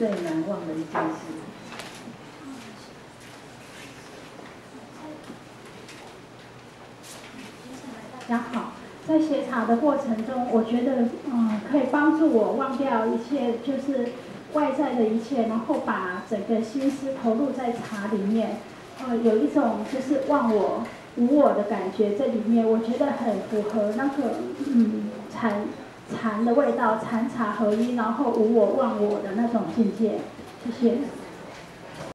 最难忘的一件事。大家好，在写茶的过程中，我觉得嗯，可以帮助我忘掉一切，就是外在的一切，然后把整个心思投入在茶里面。呃，有一种就是忘我、无我的感觉在里面，我觉得很符合那个嗯禅禅的味道，禅茶合一，然后无我忘我的那种境界。谢谢。